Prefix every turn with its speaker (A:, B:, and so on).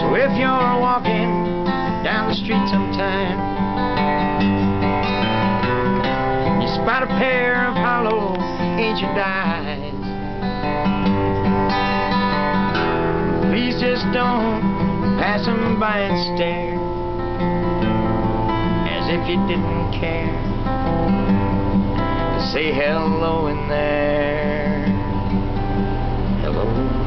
A: So if you're walking down the street sometime, you spot a pair of hollow ancient eyes. Please just don't pass them by and stare as if you didn't care. Say hello in there. Hello.